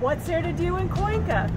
What's there to do in Cuenca?